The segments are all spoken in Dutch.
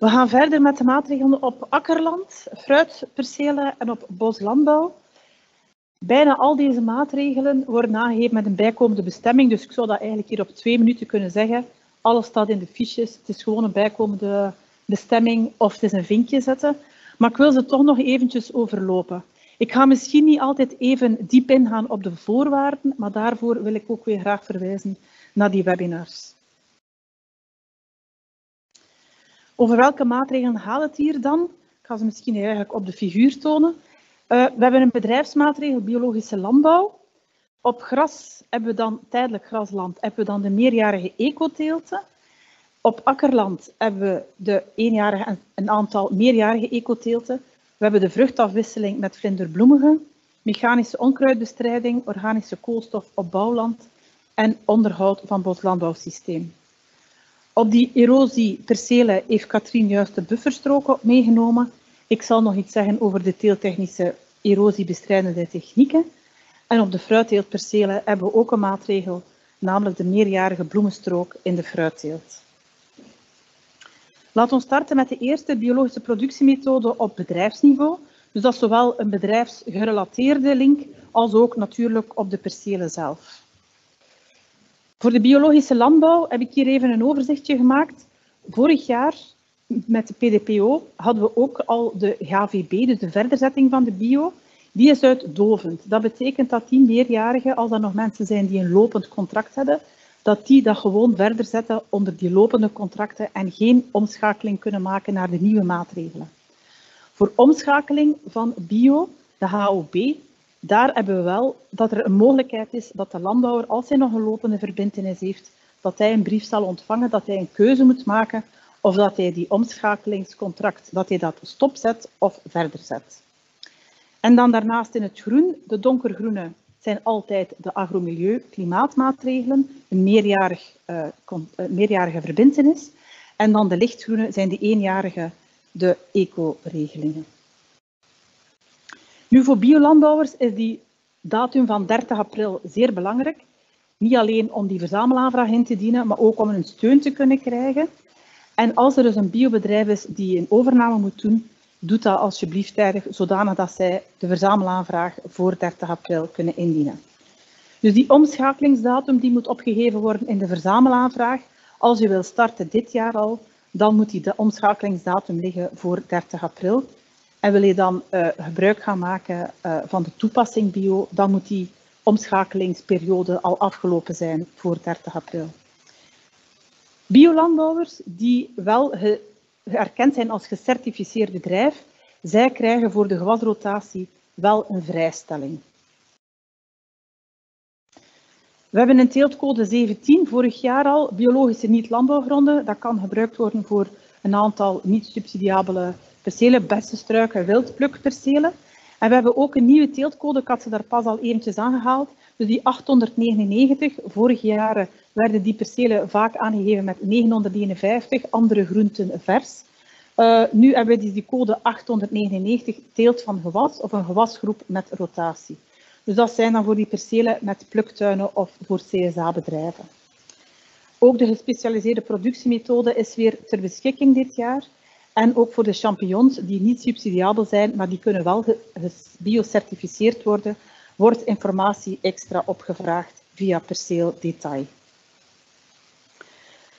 We gaan verder met de maatregelen op akkerland, fruitpercelen en op boslandbouw. Bijna al deze maatregelen worden aangegeven met een bijkomende bestemming, dus ik zou dat eigenlijk hier op twee minuten kunnen zeggen. Alles staat in de fiches, het is gewoon een bijkomende bestemming of het is een vinkje zetten. Maar ik wil ze toch nog eventjes overlopen. Ik ga misschien niet altijd even diep ingaan op de voorwaarden, maar daarvoor wil ik ook weer graag verwijzen naar die webinars. Over welke maatregelen gaat het hier dan? Ik ga ze misschien eigenlijk op de figuur tonen. Uh, we hebben een bedrijfsmaatregel biologische landbouw. Op gras hebben we dan, tijdelijk grasland, hebben we dan de meerjarige ecoteelten. Op akkerland hebben we de eenjarige en een aantal meerjarige ecoteelten. We hebben de vruchtafwisseling met vlinderbloemigen, mechanische onkruidbestrijding, organische koolstof op bouwland en onderhoud van boslandbouwsysteem. Op die erosie percelen heeft Katrien juist de bufferstroken meegenomen. Ik zal nog iets zeggen over de teeltechnische erosiebestrijdende technieken. En op de fruitteeltpercelen hebben we ook een maatregel, namelijk de meerjarige bloemenstrook in de fruitteelt. Laten we starten met de eerste biologische productiemethode op bedrijfsniveau. Dus dat is zowel een bedrijfsgerelateerde link als ook natuurlijk op de percelen zelf. Voor de biologische landbouw heb ik hier even een overzichtje gemaakt. Vorig jaar met de PDPO hadden we ook al de GVB, dus de verderzetting van de bio. Die is uitdovend. Dat betekent dat die meerjarigen, als er nog mensen zijn die een lopend contract hebben, dat die dat gewoon verder zetten onder die lopende contracten en geen omschakeling kunnen maken naar de nieuwe maatregelen. Voor omschakeling van bio, de HOB, daar hebben we wel dat er een mogelijkheid is dat de landbouwer, als hij nog een lopende verbindenis heeft, dat hij een brief zal ontvangen, dat hij een keuze moet maken of dat hij die omschakelingscontract, dat hij dat stopzet of verder zet. En dan daarnaast in het groen, de donkergroene zijn altijd de agromilieu-klimaatmaatregelen, een meerjarig, uh, meerjarige verbindenis. En dan de lichtgroene zijn de eenjarige, de eco-regelingen. Nu, voor biolandbouwers is die datum van 30 april zeer belangrijk. Niet alleen om die verzamelaanvraag in te dienen, maar ook om een steun te kunnen krijgen. En als er dus een biobedrijf is die een overname moet doen, doet dat alsjeblieft tijdig, zodanig dat zij de verzamelaanvraag voor 30 april kunnen indienen. Dus die omschakelingsdatum die moet opgegeven worden in de verzamelaanvraag. Als u wil starten dit jaar al, dan moet die de omschakelingsdatum liggen voor 30 april. En wil je dan uh, gebruik gaan maken uh, van de toepassing bio, dan moet die omschakelingsperiode al afgelopen zijn voor 30 april. Biolandbouwers die wel erkend zijn als gecertificeerd bedrijf, zij krijgen voor de gewasrotatie wel een vrijstelling. We hebben een teeltcode 17 vorig jaar al, biologische niet-landbouwgronden. Dat kan gebruikt worden voor een aantal niet-subsidiabele percelen, bessenstruiken, wildplukpercelen. En we hebben ook een nieuwe teeltcode, ik had ze daar pas al eventjes aangehaald. Dus die 899, vorig jaar werden die percelen vaak aangegeven met 951, andere groenten vers. Uh, nu hebben we die code 899 teelt van gewas of een gewasgroep met rotatie. Dus dat zijn dan voor die percelen met pluktuinen of voor CSA-bedrijven. Ook de gespecialiseerde productiemethode is weer ter beschikking dit jaar. En ook voor de champignons die niet subsidiabel zijn, maar die kunnen wel biocertificeerd worden, wordt informatie extra opgevraagd via perceel detail.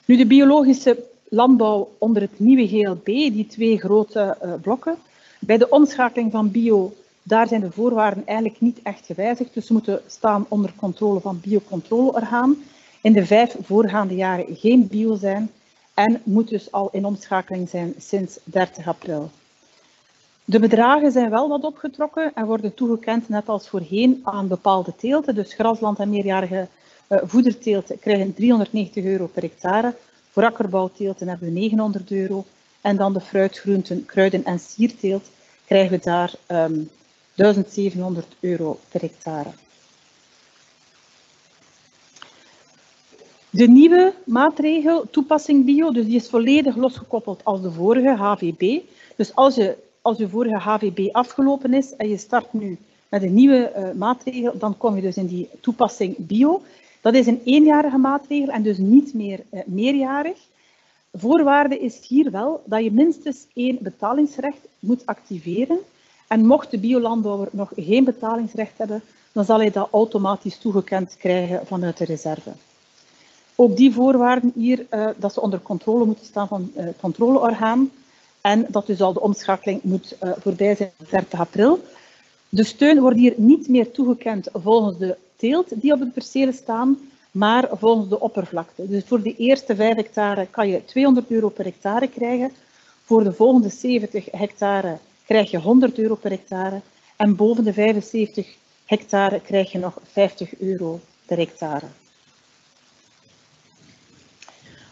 Nu, de biologische landbouw onder het nieuwe GLB, die twee grote uh, blokken. Bij de omschakeling van bio, daar zijn de voorwaarden eigenlijk niet echt gewijzigd, dus ze moeten staan onder controle van biocontroleorgaan. In de vijf voorgaande jaren geen bio zijn en moet dus al in omschakeling zijn sinds 30 april. De bedragen zijn wel wat opgetrokken en worden toegekend, net als voorheen, aan bepaalde teelten. Dus grasland en meerjarige uh, voederteelten krijgen 390 euro per hectare. Voor akkerbouwteelten hebben we 900 euro. En dan de fruit, groenten, kruiden en sierteelt krijgen we daar um, ehm, 1700 euro per hectare. De nieuwe maatregel, toepassing bio, dus die is volledig losgekoppeld als de vorige HVB. Dus als je, als je vorige HVB afgelopen is en je start nu met een nieuwe uh, maatregel, dan kom je dus in die toepassing bio. Dat is een eenjarige maatregel en dus niet meer uh, meerjarig. Voorwaarde is hier wel dat je minstens één betalingsrecht moet activeren. En mocht de biolandbouwer nog geen betalingsrecht hebben, dan zal hij dat automatisch toegekend krijgen vanuit de reserve. Ook die voorwaarden hier, uh, dat ze onder controle moeten staan van het uh, controleorgaan en dat dus al de omschakeling moet uh, voorbij zijn op 30 april. De steun wordt hier niet meer toegekend volgens de teelt die op het percelen staan, maar volgens de oppervlakte. Dus voor de eerste 5 hectare kan je 200 euro per hectare krijgen. Voor de volgende 70 hectare krijg je 100 euro per hectare. En boven de 75 hectare krijg je nog 50 euro per hectare.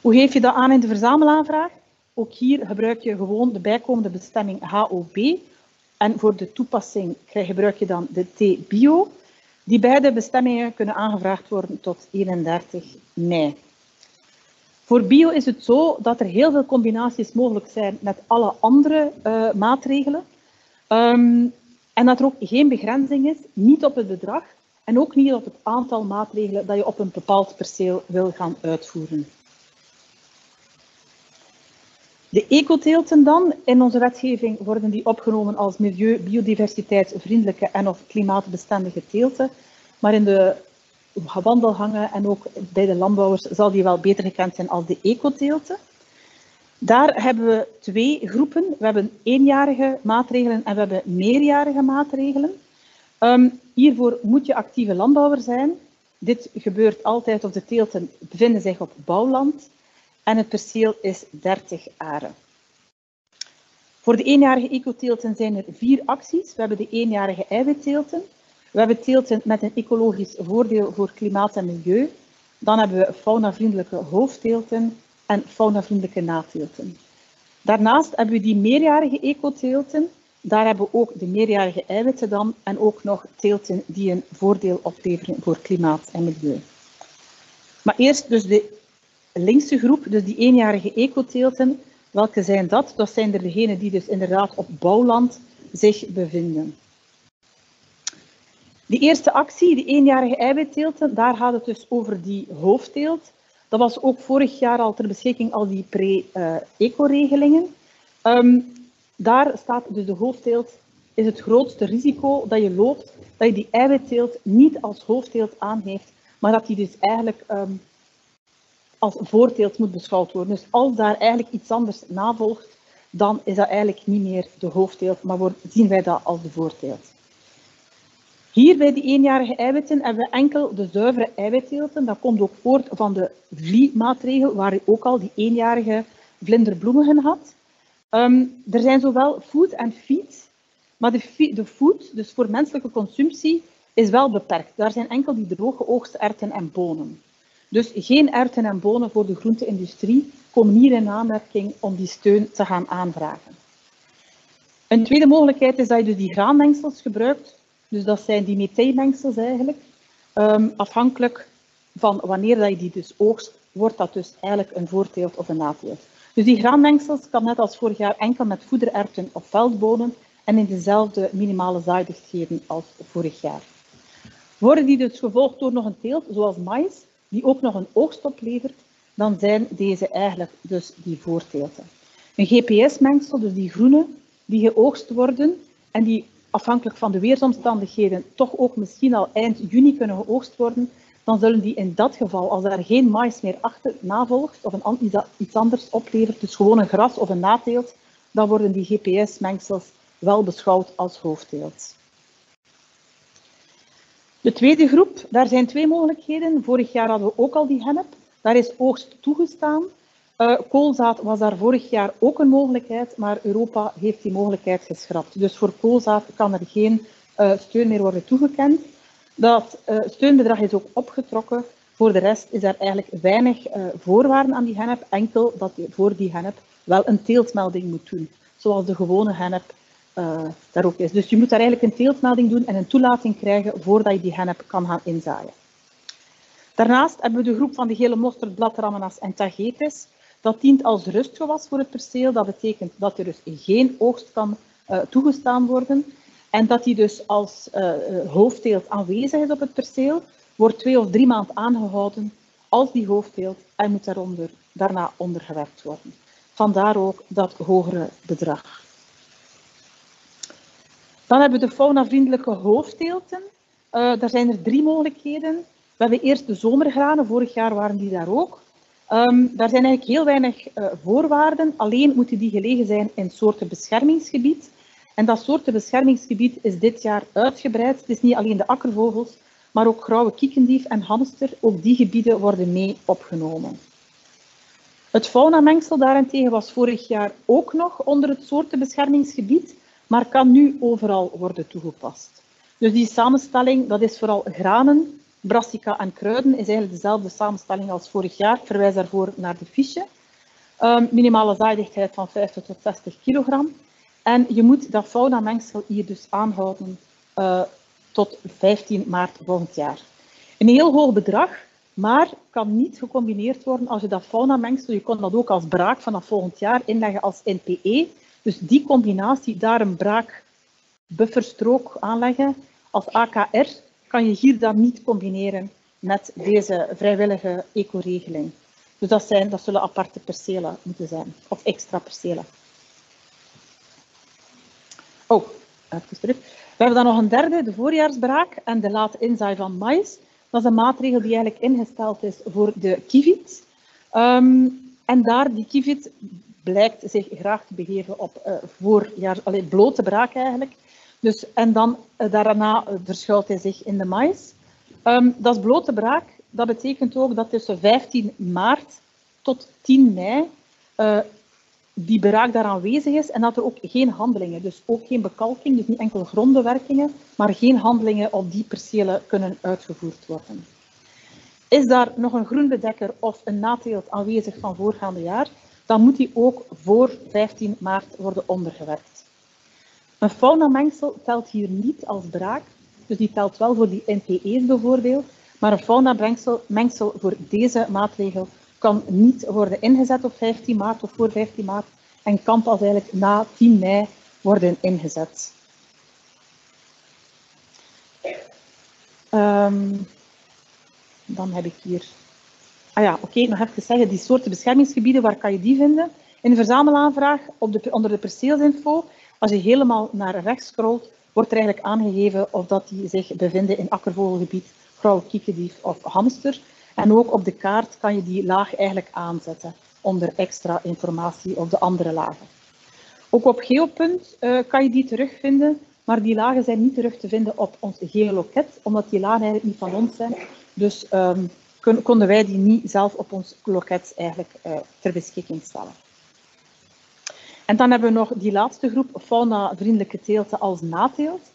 Hoe geef je dat aan in de verzamelaanvraag? Ook hier gebruik je gewoon de bijkomende bestemming HOB. En voor de toepassing gebruik je dan de T-bio. Die beide bestemmingen kunnen aangevraagd worden tot 31 mei. Voor bio is het zo dat er heel veel combinaties mogelijk zijn met alle andere uh, maatregelen. Um, en dat er ook geen begrenzing is, niet op het bedrag en ook niet op het aantal maatregelen dat je op een bepaald perceel wil gaan uitvoeren. De ecoteelten dan, in onze wetgeving worden die opgenomen als milieu, biodiversiteit, vriendelijke en of klimaatbestendige teelten. Maar in de wandelgangen en ook bij de landbouwers zal die wel beter gekend zijn als de ecoteelten. Daar hebben we twee groepen. We hebben eenjarige maatregelen en we hebben meerjarige maatregelen. Um, hiervoor moet je actieve landbouwer zijn. Dit gebeurt altijd of de teelten bevinden zich op bouwland en het perceel is 30 aren. Voor de eenjarige ecoteelten zijn er vier acties. We hebben de eenjarige eiwitteelten. We hebben teelten met een ecologisch voordeel voor klimaat en milieu. Dan hebben we faunavriendelijke hoofdteelten en faunavriendelijke nateelten. Daarnaast hebben we die meerjarige ecoteelten. Daar hebben we ook de meerjarige eiwitten dan en ook nog teelten die een voordeel opleveren voor klimaat en milieu. Maar eerst dus de linkse groep, dus die eenjarige ecoteelten. Welke zijn dat? Dat zijn er degenen die dus inderdaad op bouwland zich bevinden. De eerste actie, die eenjarige eiwitteelten, daar gaat het dus over die hoofdteelt. Dat was ook vorig jaar al ter beschikking, al die pre-eco-regelingen. Um, daar staat dus de hoofdteelt, is het grootste risico dat je loopt, dat je die eiwitteelt niet als hoofdteelt aangeeft, maar dat die dus eigenlijk um, als voorteelt moet beschouwd worden. Dus als daar eigenlijk iets anders navolgt, dan is dat eigenlijk niet meer de hoofdteelt, maar zien wij dat als de voorteelt. Hier bij die eenjarige eiwitten hebben we enkel de zuivere eiwitteelten. Dat komt ook voort van de VLI-maatregel, waar je ook al die eenjarige vlinderbloemigen had. Um, er zijn zowel food en feed, maar de, de food, dus voor menselijke consumptie, is wel beperkt. Daar zijn enkel die droge oogsterten en bonen. Dus geen erwten en bonen voor de groenteindustrie komen hier in aanmerking om die steun te gaan aanvragen. Een tweede mogelijkheid is dat je dus die graanmengsels gebruikt. Dus dat zijn die metheenmengsels eigenlijk. Um, afhankelijk van wanneer dat je die dus oogst, wordt dat dus eigenlijk een voorteelt of een nateelt. Dus die graanmengsels kan net als vorig jaar enkel met voedererwten of veldbonen en in dezelfde minimale zaaidichtheden als vorig jaar. Worden die dus gevolgd door nog een teelt, zoals maïs, die ook nog een oogst oplevert, dan zijn deze eigenlijk dus die voorteelten. Een GPS-mengsel, dus die groene, die geoogst worden en die afhankelijk van de weersomstandigheden toch ook misschien al eind juni kunnen geoogst worden, dan zullen die in dat geval, als er geen mais meer achter navolgt of een, iets anders oplevert, dus gewoon een gras of een nateelt, dan worden die GPS-mengsels wel beschouwd als hoofdteelt. De tweede groep, daar zijn twee mogelijkheden. Vorig jaar hadden we ook al die hennep. Daar is oogst toegestaan. Uh, koolzaad was daar vorig jaar ook een mogelijkheid, maar Europa heeft die mogelijkheid geschrapt. Dus voor koolzaad kan er geen uh, steun meer worden toegekend. Dat uh, steunbedrag is ook opgetrokken. Voor de rest is er eigenlijk weinig voorwaarden aan die hennep, enkel dat je voor die hennep wel een teeltmelding moet doen, zoals de gewone hennep uh, is. Dus je moet daar eigenlijk een teeltmelding doen en een toelating krijgen voordat je die hennep kan gaan inzaaien. Daarnaast hebben we de groep van de gele mosterd, bladramenas en tagetes. Dat dient als rustgewas voor het perceel. Dat betekent dat er dus geen oogst kan uh, toegestaan worden. En dat die dus als uh, hoofdteelt aanwezig is op het perceel, wordt twee of drie maanden aangehouden als die hoofdteelt en moet daarna ondergewerkt worden. Vandaar ook dat hogere bedrag. Dan hebben we de faunavriendelijke hoofdteelten. Uh, daar zijn er drie mogelijkheden. We hebben eerst de zomergranen, vorig jaar waren die daar ook. Um, daar zijn eigenlijk heel weinig uh, voorwaarden, alleen moeten die gelegen zijn in soortenbeschermingsgebied. En dat soortenbeschermingsgebied is dit jaar uitgebreid. Het is niet alleen de akkervogels, maar ook grauwe kiekendief en hamster. Ook die gebieden worden mee opgenomen. Het faunamengsel daarentegen was vorig jaar ook nog onder het soortenbeschermingsgebied, maar kan nu overal worden toegepast. Dus die samenstelling, dat is vooral granen, brassica en kruiden, is eigenlijk dezelfde samenstelling als vorig jaar. verwijs daarvoor naar de fiche. Um, minimale zaaidichtheid van 50 tot 60 kilogram. En je moet dat faunamengsel hier dus aanhouden uh, tot 15 maart volgend jaar. Een heel hoog bedrag, maar kan niet gecombineerd worden als je dat faunamengsel, je kon dat ook als braak vanaf volgend jaar inleggen als NPE. Dus die combinatie, daar een braak bufferstrook aanleggen als AKR, kan je hier dan niet combineren met deze vrijwillige ecoregeling. Dus dat, zijn, dat zullen aparte percelen moeten zijn, of extra percelen. Oh, even. We hebben dan nog een derde, de voorjaarsbraak en de late inzaai van mais. Dat is een maatregel die eigenlijk ingesteld is voor de kivit. Um, en daar, die kivit blijkt zich graag te begeven op uh, voorjaar, allee, blote braak eigenlijk. Dus, en dan uh, daarna uh, verschuilt hij zich in de mais. Um, dat is blote braak. Dat betekent ook dat tussen 15 maart tot 10 mei die braak daar aanwezig is en dat er ook geen handelingen, dus ook geen bekalking, dus niet enkel grondbewerkingen, maar geen handelingen op die percelen kunnen uitgevoerd worden. Is daar nog een groenbedekker of een nateelt aanwezig van voorgaande jaar, dan moet die ook voor 15 maart worden ondergewerkt. Een faunamengsel telt hier niet als braak, dus die telt wel voor die NPE's bijvoorbeeld, maar een faunamengsel voor deze maatregel kan niet worden ingezet op 15 maart of voor 15 maart en kan pas eigenlijk na 10 mei worden ingezet. Um, dan heb ik hier... Ah ja, oké, okay, nog even zeggen, die soorten beschermingsgebieden, waar kan je die vinden? In de verzamelaanvraag op de, onder de perceelsinfo, als je helemaal naar rechts scrolt, wordt er eigenlijk aangegeven of dat die zich bevinden in akkervogelgebied, grauwe kiekendief of hamster. En ook op de kaart kan je die laag eigenlijk aanzetten onder extra informatie op de andere lagen. Ook op Geopunt uh, kan je die terugvinden, maar die lagen zijn niet terug te vinden op ons geoloket, omdat die lagen eigenlijk niet van ons zijn. Dus um, konden wij die niet zelf op ons loket eigenlijk uh, ter beschikking stellen. En dan hebben we nog die laatste groep, fauna-vriendelijke teelten als nateelt.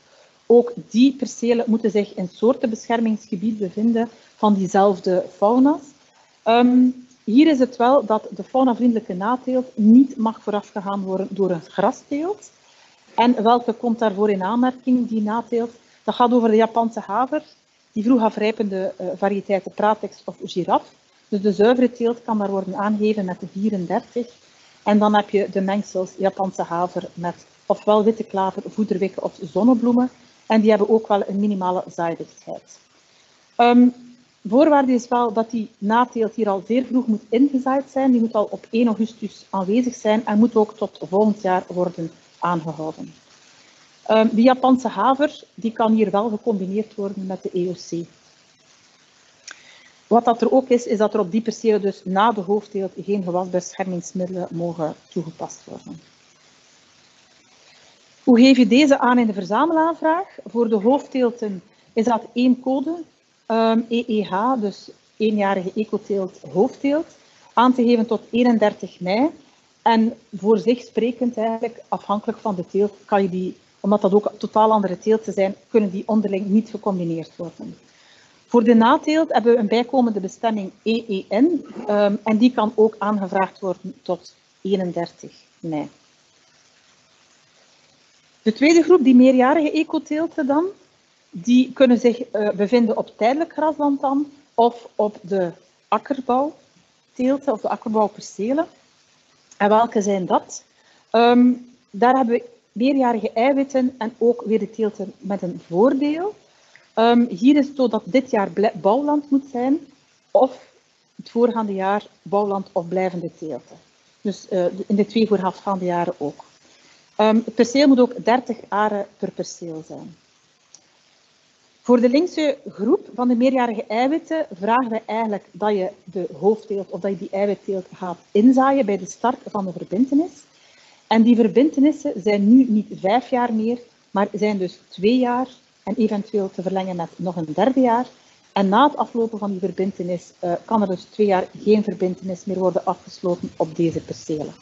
Ook die percelen moeten zich in soortenbeschermingsgebied bevinden van diezelfde fauna's. Um, hier is het wel dat de faunavriendelijke nateelt niet mag voorafgegaan worden door een grasteelt. En welke komt daarvoor in aanmerking, die nateelt? Dat gaat over de Japanse haver, die vroeg afrijpende uh, variëteiten Pratex of giraf. Dus de zuivere teelt kan daar worden aangegeven met de 34. En dan heb je de mengsels Japanse haver met ofwel witte klaver, voederwikken of zonnebloemen. En die hebben ook wel een minimale zaaidichtheid. Um, Voorwaarde is wel dat die nateelt hier al zeer vroeg moet ingezaaid zijn. Die moet al op 1 augustus aanwezig zijn en moet ook tot volgend jaar worden aangehouden. Um, de Japanse haver die kan hier wel gecombineerd worden met de EOC. Wat dat er ook is, is dat er op die percelen dus na de hoofdteelt geen gewasbeschermingsmiddelen mogen toegepast worden. Hoe geef je deze aan in de verzamelaanvraag? Voor de hoofdteelten is dat één code, EEH, dus eenjarige ecoteelt hoofdteelt, aan te geven tot 31 mei. En voor zich sprekend eigenlijk, afhankelijk van de teelt, kan je die, omdat dat ook totaal andere teelten zijn, kunnen die onderling niet gecombineerd worden. Voor de nateelt hebben we een bijkomende bestemming EEN um, en die kan ook aangevraagd worden tot 31 mei. De tweede groep, die meerjarige ecoteelten dan, die kunnen zich uh, bevinden op tijdelijk grasland dan, of op de akkerbouwteelten of de akkerbouwpercelen. En welke zijn dat? Um, daar hebben we meerjarige eiwitten en ook weer de teelten met een voordeel. Um, hier is het zo dat dit jaar bouwland moet zijn of het voorgaande jaar bouwland of blijvende teelte. Dus uh, in de twee voorafgaande jaren ook. Um, het perceel moet ook 30 aren per perceel zijn. Voor de linkse groep van de meerjarige eiwitten vragen we eigenlijk dat je de hoofdteelt of dat je die eiwitteelt gaat inzaaien bij de start van de verbintenis. En die verbintenissen zijn nu niet vijf jaar meer, maar zijn dus twee jaar en eventueel te verlengen met nog een derde jaar. En na het aflopen van die verbintenis uh, kan er dus twee jaar geen verbintenis meer worden afgesloten op deze percelen.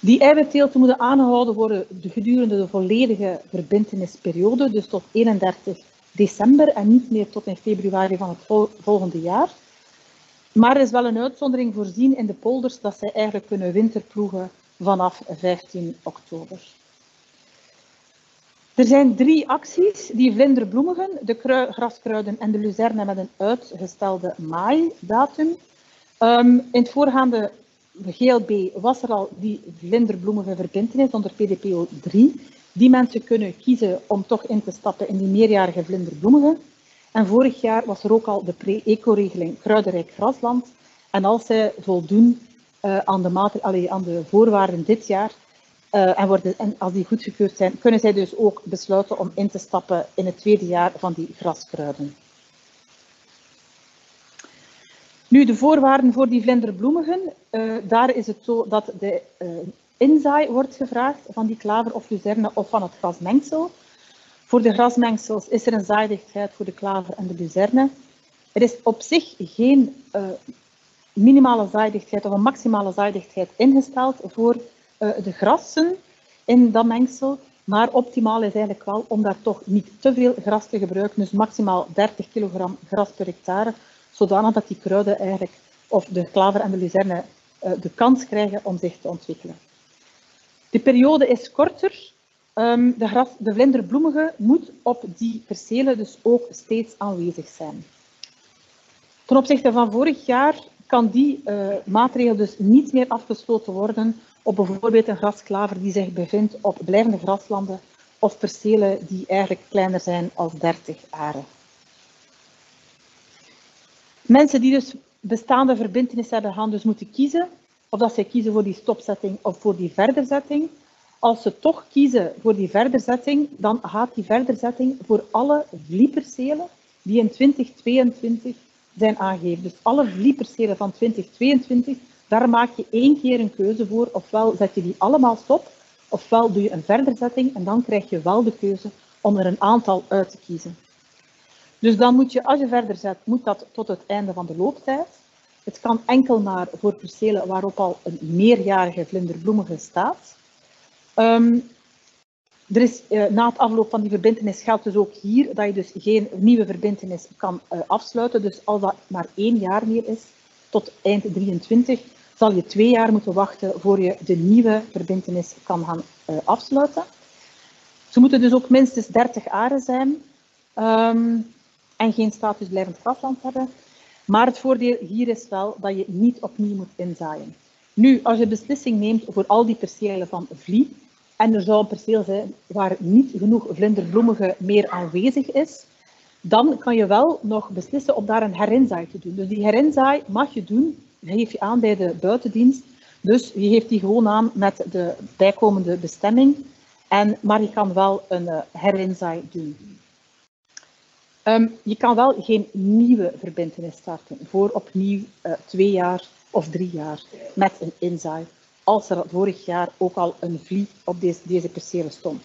Die eiwitteelten moeten aangehouden worden gedurende de volledige verbintenisperiode, dus tot 31 december en niet meer tot in februari van het volgende jaar. Maar er is wel een uitzondering voorzien in de polders dat zij eigenlijk kunnen winterploegen vanaf 15 oktober. Er zijn drie acties die vlinderbloemigen, de graskruiden en de luzerne met een uitgestelde maaidatum. Um, in het voorgaande GLB was er al die vlinderbloemige verbintenis onder PDPO 3. Die mensen kunnen kiezen om toch in te stappen in die meerjarige vlinderbloemigen. En vorig jaar was er ook al de pre-eco-regeling Kruidenrijk Grasland. En als zij voldoen uh, aan, de allee, aan de voorwaarden dit jaar, uh, en, worden, en als die goedgekeurd zijn, kunnen zij dus ook besluiten om in te stappen in het tweede jaar van die graskruiden. Nu, de voorwaarden voor die vlinderbloemigen, uh, daar is het zo dat de inzaai wordt gevraagd van die klaver of luzerne of van het grasmengsel. Voor de grasmengsels is er een zaaidichtheid voor de klaver en de luzerne. Er is op zich geen uh, minimale zaaidichtheid of een maximale zaaidichtheid ingesteld voor uh, de grassen in dat mengsel. Maar optimaal is eigenlijk wel om daar toch niet te veel gras te gebruiken, dus maximaal 30 kilogram gras per hectare, zodanig dat die kruiden eigenlijk, of de klaver en de luzerne, uh, de kans krijgen om zich te ontwikkelen. De periode is korter. Um, de, gras, de vlinderbloemige moet op die percelen dus ook steeds aanwezig zijn. Ten opzichte van vorig jaar kan die uh, maatregel dus niet meer afgesloten worden op bijvoorbeeld een grasklaver die zich bevindt op blijvende graslanden of percelen die eigenlijk kleiner zijn als 30 aren. Mensen die dus bestaande verbindenis hebben gaan dus moeten kiezen of dat zij kiezen voor die stopzetting of voor die verderzetting. Als ze toch kiezen voor die verderzetting, dan gaat die verderzetting voor alle vliepercelen die in 2022 zijn aangegeven. Dus alle vliepercelen van 2022, daar maak je één keer een keuze voor. Ofwel zet je die allemaal stop, ofwel doe je een verderzetting en dan krijg je wel de keuze om er een aantal uit te kiezen. Dus dan moet je, als je verder zet, moet dat tot het einde van de looptijd. Het kan enkel maar voor percelen waarop al een meerjarige vlinderbloemige staat. Um, uh, na het afloop van die verbindenis geldt dus ook hier dat je dus geen nieuwe verbindenis kan uh, afsluiten. Dus als dat maar één jaar meer is, tot eind 23, zal je twee jaar moeten wachten voor je de nieuwe verbindenis kan gaan uh, afsluiten. Ze moeten dus ook minstens 30 aren zijn um, en geen status blijvend grasland hebben. Maar het voordeel hier is wel dat je niet opnieuw moet inzaaien. Nu, als je beslissing neemt voor al die percelen van vlie, en er zou een perceel zijn waar niet genoeg vlinderbloemige meer aanwezig is, dan kan je wel nog beslissen om daar een herinzaai te doen. Dus die herinzaai mag je doen, geef je aan bij de buitendienst. Dus je geeft die gewoon aan met de bijkomende bestemming. En, maar je kan wel een uh, herinzaai doen. Um, je kan wel geen nieuwe verbindenis starten voor opnieuw uh, twee jaar of drie jaar met een inzaai, als er vorig jaar ook al een vlie op deze, deze percelen stond.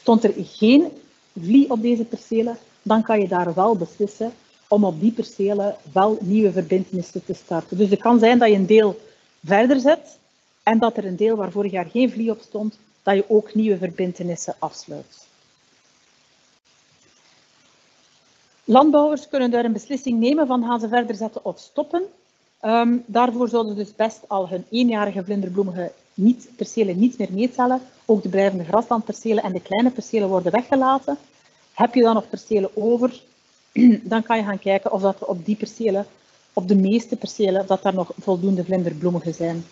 Stond er geen vlie op deze percelen, dan kan je daar wel beslissen om op die percelen wel nieuwe verbindenissen te starten. Dus het kan zijn dat je een deel verder zet en dat er een deel waar vorig jaar geen vlie op stond, dat je ook nieuwe verbindenissen afsluit. Landbouwers kunnen daar een beslissing nemen van gaan ze verder zetten of stoppen. Um, daarvoor zouden dus best al hun eenjarige vlinderbloemige niet, percelen niet meer meetellen. Ook de blijvende graslandpercelen en de kleine percelen worden weggelaten. Heb je dan nog percelen over, dan kan je gaan kijken of dat op die percelen, op de meeste percelen, dat daar nog voldoende vlinderbloemigen zijn.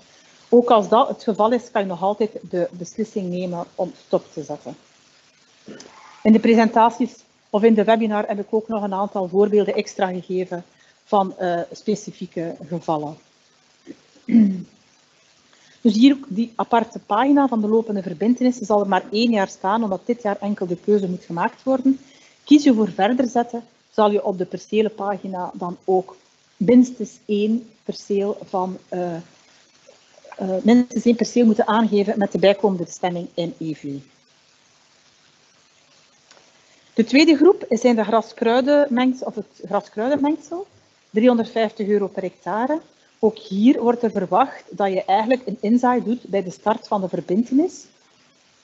Ook als dat het geval is, kan je nog altijd de beslissing nemen om stop te zetten. In de presentaties of in de webinar heb ik ook nog een aantal voorbeelden extra gegeven van uh, specifieke gevallen. Dus hier ook die aparte pagina van de lopende verbindenis zal er maar één jaar staan, omdat dit jaar enkel de keuze moet gemaakt worden. Kies je voor verder zetten, zal je op de percelenpagina dan ook minstens één perceel van uh, uh, minstens één perceel moeten aangeven met de bijkomende bestemming in EV. De tweede groep zijn de graskruidenmengsel, of het graskruidenmengsel, 350 euro per hectare. Ook hier wordt er verwacht dat je eigenlijk een inzaai doet bij de start van de verbintenis.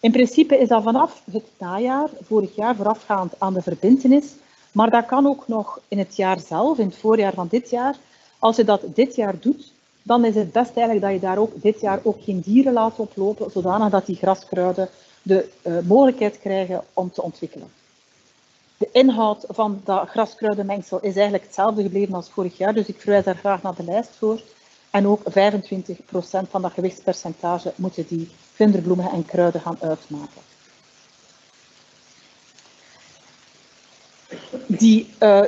In principe is dat vanaf het najaar, vorig jaar, voorafgaand aan de verbintenis. Maar dat kan ook nog in het jaar zelf, in het voorjaar van dit jaar. Als je dat dit jaar doet, dan is het best eigenlijk dat je daar ook dit jaar ook geen dieren laat oplopen, zodanig dat die graskruiden de uh, mogelijkheid krijgen om te ontwikkelen. De inhoud van dat graskruidenmengsel is eigenlijk hetzelfde gebleven als vorig jaar, dus ik verwijs daar graag naar de lijst voor. En ook 25% van dat gewichtspercentage moeten die vlinderbloemen en kruiden gaan uitmaken. Die uh,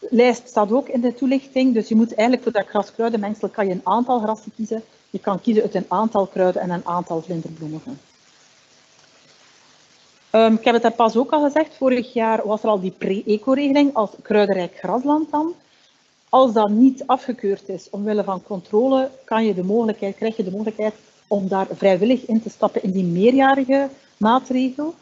lijst staat ook in de toelichting, dus je moet eigenlijk voor dat graskruidenmengsel kan je een aantal grassen kiezen. Je kan kiezen uit een aantal kruiden en een aantal vlinderbloemen. Um, ik heb het daar pas ook al gezegd, vorig jaar was er al die pre-eco-regeling als kruidenrijk grasland dan. Als dat niet afgekeurd is omwille van controle, kan je de mogelijkheid, krijg je de mogelijkheid om daar vrijwillig in te stappen in die meerjarige maatregel.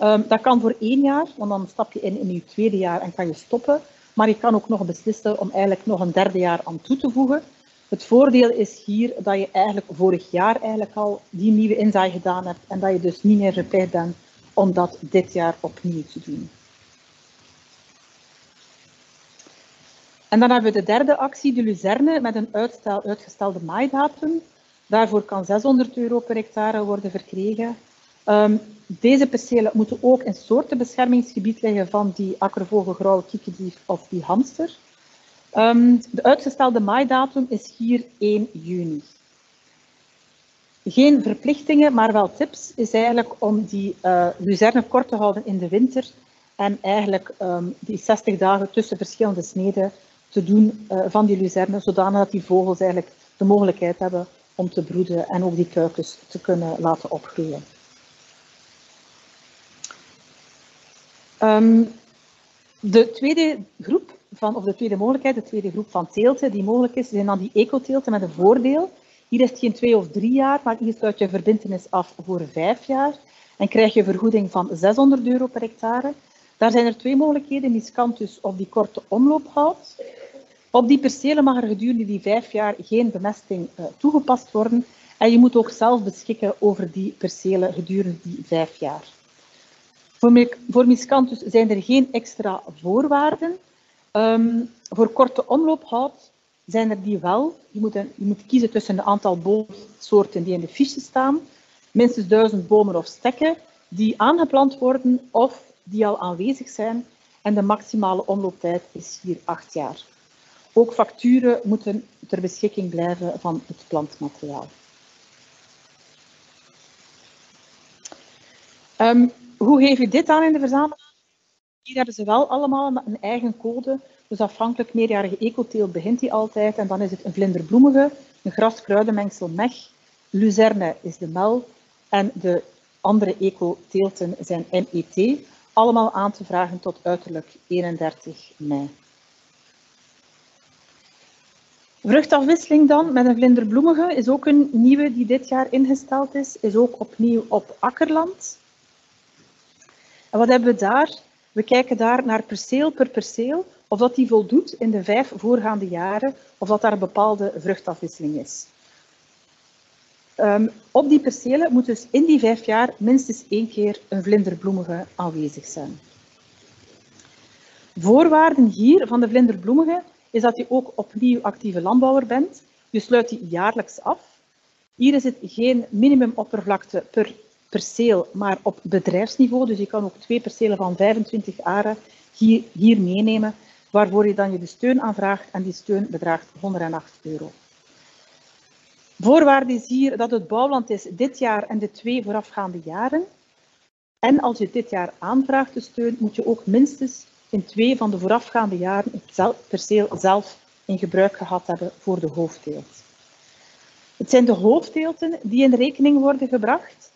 Um, dat kan voor één jaar, want dan stap je in in je tweede jaar en kan je stoppen. Maar je kan ook nog beslissen om eigenlijk nog een derde jaar aan toe te voegen. Het voordeel is hier dat je eigenlijk vorig jaar eigenlijk al die nieuwe inzaai gedaan hebt en dat je dus niet meer verplicht bent om dat dit jaar opnieuw te doen. En dan hebben we de derde actie, de luzerne, met een uitstel, uitgestelde maaidatum. Daarvoor kan 600 euro per hectare worden verkregen. Um, deze percelen moeten ook in soortenbeschermingsgebied liggen van die akkervogel, grauwe kiekendief of die hamster. Um, de uitgestelde maaidatum is hier 1 juni. Geen verplichtingen, maar wel tips, is eigenlijk om die uh, luzerne kort te houden in de winter en eigenlijk um, die 60 dagen tussen verschillende sneden te doen uh, van die luzerne, zodanig dat die vogels eigenlijk de mogelijkheid hebben om te broeden en ook die kuikens te kunnen laten opgroeien. Um, de tweede groep van, of de tweede mogelijkheid, de tweede groep van teelten die mogelijk is, zijn dan die ecoteelten met een voordeel. Hier is het geen twee of drie jaar, maar hier sluit je verbindenis af voor vijf jaar en krijg je vergoeding van 600 euro per hectare. Daar zijn er twee mogelijkheden, miscanthus of die korte omloophout. Op die percelen mag er gedurende die vijf jaar geen bemesting uh, toegepast worden en je moet ook zelf beschikken over die percelen gedurende die vijf jaar. Voor, miscanthus zijn er geen extra voorwaarden. Um, voor korte omloophout zijn er die wel. Je moet, je moet kiezen tussen een aantal boomsoorten die in de fiche staan, minstens duizend bomen of stekken die aangeplant worden of die al aanwezig zijn. En de maximale omlooptijd is hier acht jaar. Ook facturen moeten ter beschikking blijven van het plantmateriaal. Um, hoe geef je dit aan in de verzameling? Hier hebben ze wel allemaal een eigen code. Dus afhankelijk meerjarige ecoteel begint die altijd. En dan is het een vlinderbloemige, een graskruidenmengsel meg, luzerne is de mel en de andere ecoteelten zijn MET. Allemaal aan te vragen tot uiterlijk 31 mei. Vruchtafwisseling dan met een vlinderbloemige is ook een nieuwe die dit jaar ingesteld is. Is ook opnieuw op akkerland. En wat hebben we daar? We kijken daar naar perceel per perceel, of dat die voldoet in de vijf voorgaande jaren, of dat daar een bepaalde vruchtafwisseling is. Um, op die percelen moet dus in die vijf jaar minstens één keer een vlinderbloemige aanwezig zijn. Voorwaarden hier van de vlinderbloemige is dat je ook opnieuw actieve landbouwer bent. Je sluit die jaarlijks af. Hier is het geen minimumoppervlakte per perceel, maar op bedrijfsniveau. Dus je kan ook twee percelen van 25 aren hier, hier meenemen, waarvoor je dan je de steun aanvraagt en die steun bedraagt 108 euro. Voorwaarde is hier dat het bouwland is dit jaar en de twee voorafgaande jaren. En als je dit jaar aanvraagt de steun, moet je ook minstens in twee van de voorafgaande jaren het perceel zelf in gebruik gehad hebben voor de hoofdteelt. Het zijn de hoofdteelten die in rekening worden gebracht.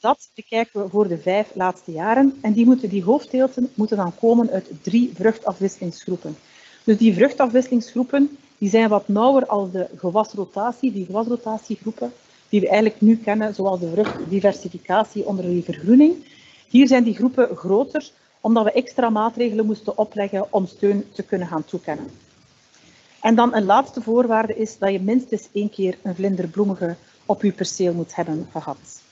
Dat bekijken we voor de vijf laatste jaren. En die, moeten, die hoofdteelten moeten dan komen uit drie vruchtafwisselingsgroepen. Dus die vruchtafwisselingsgroepen die zijn wat nauwer als de gewasrotatie, die gewasrotatiegroepen die we eigenlijk nu kennen, zoals de vruchtdiversificatie onder die vergroening. Hier zijn die groepen groter, omdat we extra maatregelen moesten opleggen om steun te kunnen gaan toekennen. En dan een laatste voorwaarde is dat je minstens één keer een vlinderbloemige op je perceel moet hebben gehad.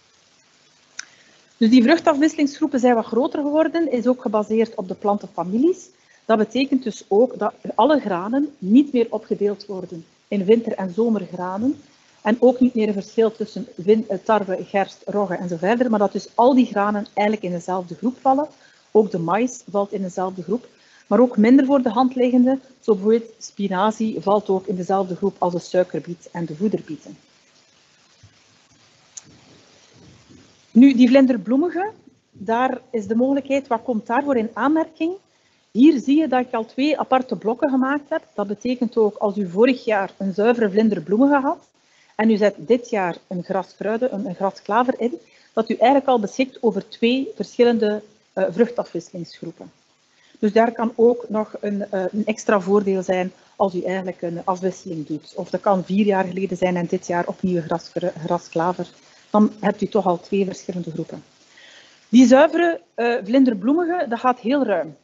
Dus die vruchtafwisselingsgroepen zijn wat groter geworden, is ook gebaseerd op de plantenfamilies. Dat betekent dus ook dat alle granen niet meer opgedeeld worden in winter- en zomergranen. En ook niet meer een verschil tussen eh, tarwe, gerst, rogge en zo verder. Maar dat dus al die granen eigenlijk in dezelfde groep vallen. Ook de mais valt in dezelfde groep. Maar ook minder voor de hand liggende, zo bijvoorbeeld spinazie, valt ook in dezelfde groep als de suikerbiet en de voederbieten. Nu, die vlinderbloemige, daar is de mogelijkheid, wat komt daarvoor in aanmerking? Hier zie je dat ik al twee aparte blokken gemaakt heb. Dat betekent ook als u vorig jaar een zuivere vlinderbloemige had en u zet dit jaar een graskruiden, een, grasklaver in, dat u eigenlijk al beschikt over twee verschillende uh, vruchtafwisselingsgroepen. Dus daar kan ook nog een, uh, een, extra voordeel zijn als u eigenlijk een afwisseling doet. Of dat kan vier jaar geleden zijn en dit jaar opnieuw gras, grasklaver. Dan hebt u toch al twee verschillende groepen. Die zuivere uh, vlinderbloemige, dat gaat heel ruim.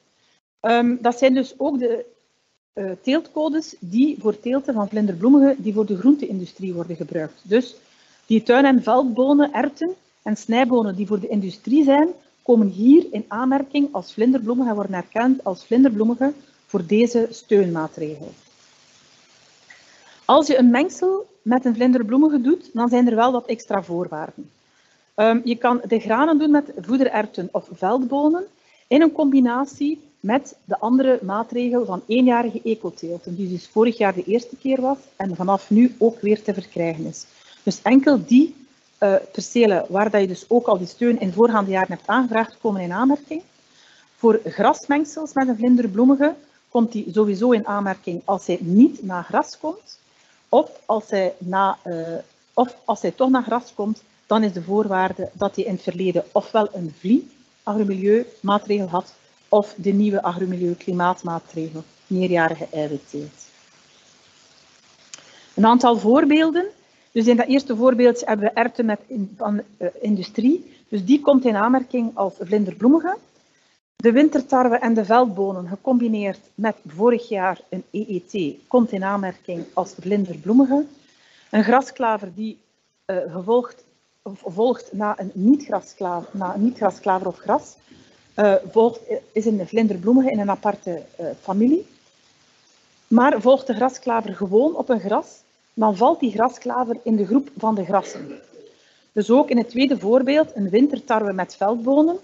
Um, dat zijn dus ook de uh, teeltcodes die voor teelten van vlinderbloemigen die voor de groenteindustrie worden gebruikt. Dus die tuin- en veldbonen, erten en snijbonen die voor de industrie zijn, komen hier in aanmerking als vlinderbloemigen en worden erkend als vlinderbloemigen voor deze steunmaatregel. Als je een mengsel met een vlinderbloemige doet, dan zijn er wel wat extra voorwaarden. Um, je kan de granen doen met voedererwten of veldbonen in een combinatie met de andere maatregel van eenjarige ecoteelten, die dus vorig jaar de eerste keer was en vanaf nu ook weer te verkrijgen is. Dus enkel die uh, percelen waar dat je dus ook al die steun in voorgaande jaren hebt aangevraagd, komen in aanmerking. Voor grasmengsels met een vlinderbloemige komt die sowieso in aanmerking als hij niet naar gras komt, of als hij, na, uh, of als hij toch naar gras komt, dan is de voorwaarde dat hij in het verleden ofwel een vlie agromilieu maatregel had, of de nieuwe agromilieu klimaatmaatregel, meerjarige eiwitteelt. Een aantal voorbeelden. Dus in dat eerste voorbeeld hebben we erwten met in, van uh, industrie. Dus die komt in aanmerking als vlinderbloemige. De wintertarwe en de veldbonen gecombineerd met vorig jaar een EET komt in aanmerking als vlinderbloemige. Een grasklaver die uh, gevolgd, volgt na een niet-grasklaver niet of gras uh, volgt, is een vlinderbloemige in een aparte familie. Maar volgt de grasklaver gewoon op een gras, dan valt die grasklaver in de groep van de grassen. Dus ook in het tweede voorbeeld een wintertarwe met veldbonen,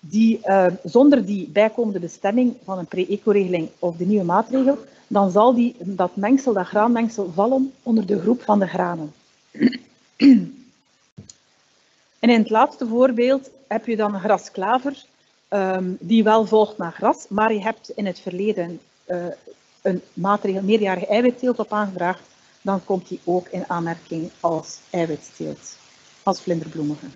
die uh, zonder die bijkomende bestemming van een pre-eco-regeling of de nieuwe maatregel, dan zal die, dat mengsel, dat graanmengsel, vallen onder de groep van de granen. En in het laatste voorbeeld heb je dan grasklaver um, die wel volgt naar gras, maar je hebt in het verleden uh, een maatregel meerjarige eiwitteelt op aangevraagd, dan komt die ook in aanmerking als eiwitteelt, als vlinderbloemige.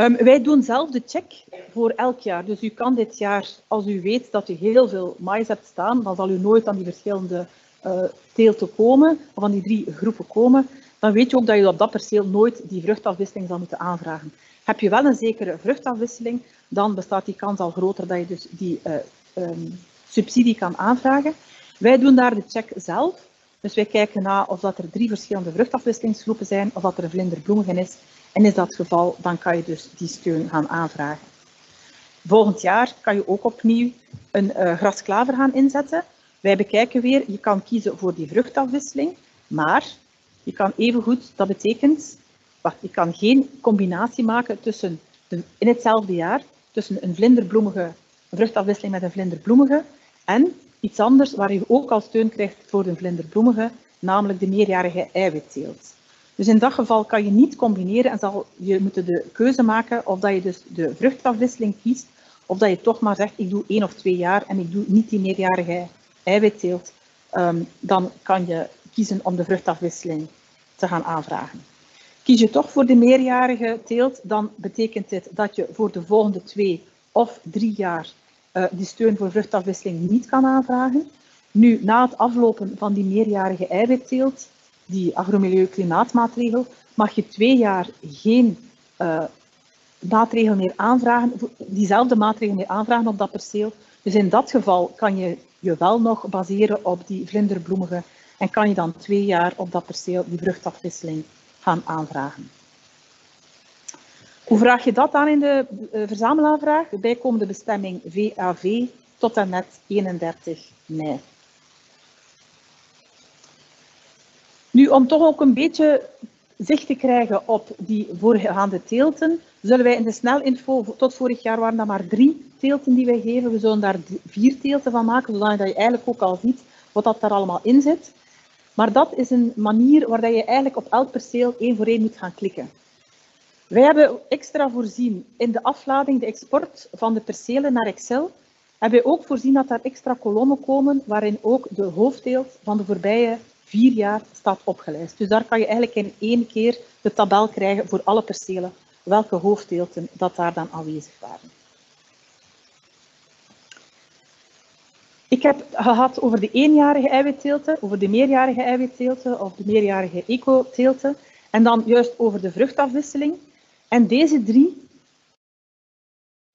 Um, wij doen zelf de check voor elk jaar. Dus u kan dit jaar, als u weet dat u heel veel mais hebt staan, dan zal u nooit aan die verschillende uh, teelten komen, of aan die drie groepen komen. Dan weet je ook dat je op dat perceel nooit die vruchtafwisseling zal moeten aanvragen. Heb je wel een zekere vruchtafwisseling, dan bestaat die kans al groter dat je dus die uh, um, subsidie kan aanvragen. Wij doen daar de check zelf. Dus wij kijken na of dat er drie verschillende vruchtafwisselingsgroepen zijn, of dat er een vlinderbloemige is. En is dat geval, dan kan je dus die steun gaan aanvragen. Volgend jaar kan je ook opnieuw een uh, grasklaver gaan inzetten. Wij bekijken weer, je kan kiezen voor die vruchtafwisseling, maar je kan evengoed, dat betekent wacht, je kan geen combinatie maken tussen de, in hetzelfde jaar tussen een vlinderbloemige vruchtafwisseling met een vlinderbloemige en iets anders waar je ook al steun krijgt voor een vlinderbloemige, namelijk de meerjarige eiwitteelt. Dus in dat geval kan je niet combineren en zal je moeten de keuze maken of dat je dus de vruchtafwisseling kiest of dat je toch maar zegt ik doe één of twee jaar en ik doe niet die meerjarige eiwitteelt, um, dan kan je kiezen om de vruchtafwisseling te gaan aanvragen. Kies je toch voor de meerjarige teelt, dan betekent dit dat je voor de volgende twee of drie jaar uh, die steun voor vruchtafwisseling niet kan aanvragen. Nu, na het aflopen van die meerjarige eiwitteelt, die agromilieu-klimaatmaatregel, mag je twee jaar geen uh, maatregel meer aanvragen, diezelfde maatregel meer aanvragen op dat perceel. Dus in dat geval kan je je wel nog baseren op die vlinderbloemige en kan je dan twee jaar op dat perceel die vruchtafwisseling gaan aanvragen. Hoe vraag je dat aan in de uh, verzamelaanvraag? De bijkomende bestemming VAV tot en met 31 mei. Nu, om toch ook een beetje zicht te krijgen op die voorgaande teelten, zullen wij in de snelinfo, tot vorig jaar waren dat maar drie teelten die wij geven, we zullen daar vier teelten van maken, zodat je eigenlijk ook al ziet wat dat daar allemaal in zit. Maar dat is een manier waar je eigenlijk op elk perceel één voor één moet gaan klikken. Wij hebben extra voorzien in de aflading, de export van de percelen naar Excel, hebben we ook voorzien dat daar extra kolommen komen waarin ook de hoofdteelt van de voorbije vier jaar staat opgelijst. Dus daar kan je eigenlijk in één keer de tabel krijgen voor alle percelen, welke hoofddeelten dat daar dan aanwezig waren. Ik heb gehad over de eenjarige eiwitteelten, over de meerjarige eiwitteelten of de meerjarige ecoteelten en dan juist over de vruchtafwisseling. En deze drie,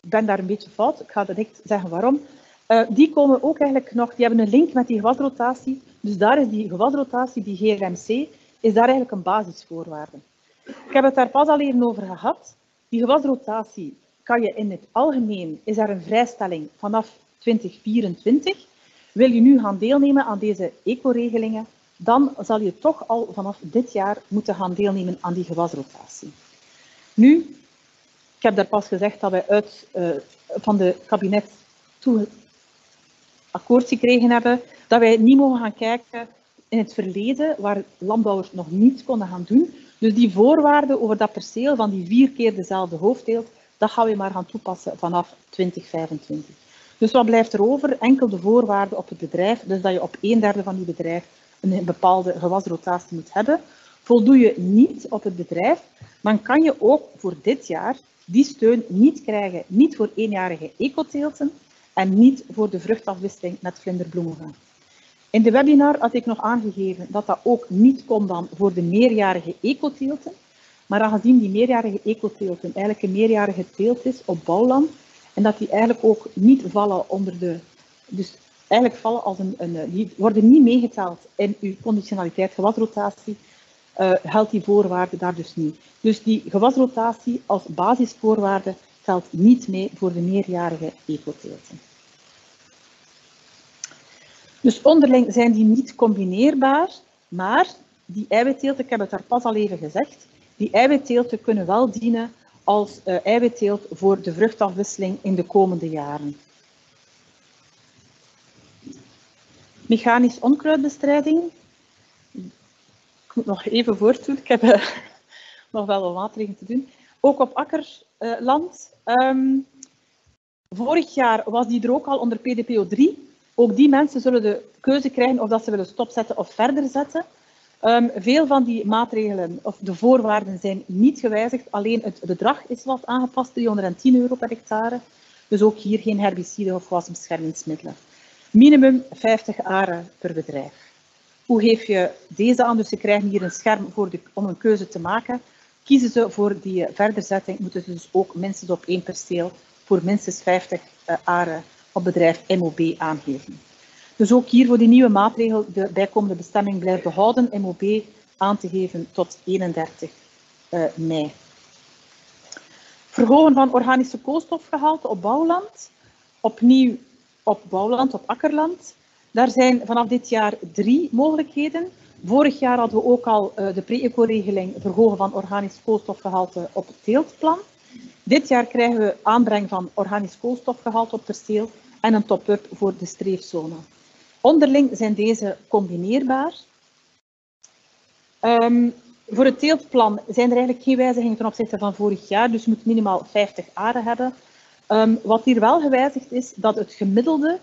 ik ben daar een beetje fout, ik ga direct zeggen waarom, uh, die komen ook eigenlijk nog, die hebben een link met die gewasrotatie. Dus daar is die gewasrotatie, die GRMC, is daar eigenlijk een basisvoorwaarde. Ik heb het daar pas al even over gehad. Die gewasrotatie kan je in het algemeen, is er een vrijstelling vanaf 2024. Wil je nu gaan deelnemen aan deze eco-regelingen, dan zal je toch al vanaf dit jaar moeten gaan deelnemen aan die gewasrotatie. Nu, ik heb daar pas gezegd dat wij uit uh, van de kabinet toe akkoord gekregen hebben, dat wij niet mogen gaan kijken in het verleden, waar landbouwers nog niets konden gaan doen. Dus die voorwaarden over dat perceel van die vier keer dezelfde hoofddeelt, dat gaan we maar gaan toepassen vanaf 2025. Dus wat blijft er over? Enkel de voorwaarden op het bedrijf, dus dat je op een derde van je bedrijf een bepaalde gewasrotatie moet hebben. Voldoe je niet op het bedrijf, dan kan je ook voor dit jaar die steun niet krijgen, niet voor eenjarige ecoteelten en niet voor de vruchtafwisseling met vlinderbloemen. In de webinar had ik nog aangegeven dat dat ook niet kon dan voor de meerjarige ecoteelten, maar aangezien die meerjarige ecoteelten eigenlijk een meerjarige teelt is op bouwland, en dat die eigenlijk ook niet vallen onder de... Dus eigenlijk vallen als een... een die worden niet meegeteld in uw conditionaliteit gewasrotatie, uh, geldt die voorwaarde daar dus niet. Dus die gewasrotatie als basisvoorwaarde telt niet mee voor de meerjarige ecoteelten. Dus onderling zijn die niet combineerbaar, maar die eiwitteelten, ik heb het daar pas al even gezegd, die eiwitteelten kunnen wel dienen als uh, eiwitteelt voor de vruchtafwisseling in de komende jaren. Mechanisch onkruidbestrijding. Ik moet nog even voortdoen, ik heb uh, nog wel wat maatregelen te doen. Ook op akkerland. Um, vorig jaar was die er ook al onder PDPO 3. Ook die mensen zullen de keuze krijgen of dat ze willen stopzetten of verder zetten. Um, veel van die maatregelen of de voorwaarden zijn niet gewijzigd, alleen het bedrag is wat aangepast, 310 euro per hectare. Dus ook hier geen herbiciden of gewasbeschermingsmiddelen. Minimum 50 aren per bedrijf. Hoe geef je deze aan? Dus ze krijgen hier een scherm voor de, om een keuze te maken. Kiezen ze voor die verderzetting, moeten ze dus ook minstens op één perceel voor minstens 50 uh, aren op bedrijf MOB aangeven. Dus ook hier voor die nieuwe maatregel de bijkomende bestemming blijft behouden, MOB aan te geven tot 31 uh, mei. Verhogen van organische koolstofgehalte op bouwland, opnieuw op bouwland, op akkerland. Daar zijn vanaf dit jaar drie mogelijkheden. Vorig jaar hadden we ook al uh, de pre-eco-regeling verhogen van organisch koolstofgehalte op het teeltplan. Dit jaar krijgen we aanbreng van organisch koolstofgehalte op perceel en een top-up voor de streefzone. Onderling zijn deze combineerbaar. Um, voor het teeltplan zijn er eigenlijk geen wijzigingen ten opzichte van vorig jaar, dus je moet minimaal 50 aren hebben. Um, wat hier wel gewijzigd is, dat het gemiddelde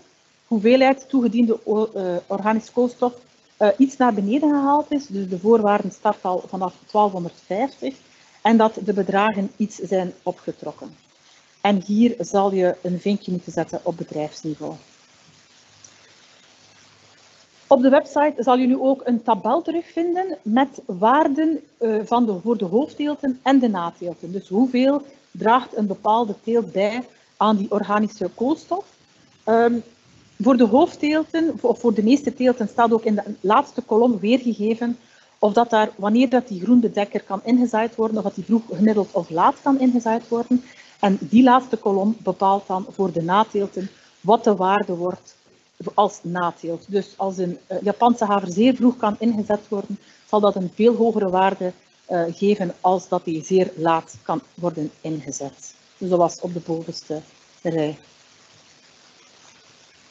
hoeveelheid toegediende uh, organische koolstof uh, iets naar beneden gehaald is. Dus de voorwaarden start al vanaf 1250 en dat de bedragen iets zijn opgetrokken. En hier zal je een vinkje moeten zetten op bedrijfsniveau. Op de website zal je nu ook een tabel terugvinden met waarden uh, van de, voor de hoofdteelten en de nateelten. Dus hoeveel draagt een bepaalde teelt bij aan die organische koolstof. Um, voor de hoofdteelten, of voor de meeste teelten, staat ook in de laatste kolom weergegeven of dat daar, wanneer dat die groenbedekker kan ingezaaid worden, of dat die vroeg, gemiddeld of laat kan ingezaaid worden. En die laatste kolom bepaalt dan voor de nateelten wat de waarde wordt als nateelt. Dus als een uh, Japanse haver zeer vroeg kan ingezet worden, zal dat een veel hogere waarde uh, geven als dat die zeer laat kan worden ingezet. Dus dat was op de bovenste rij.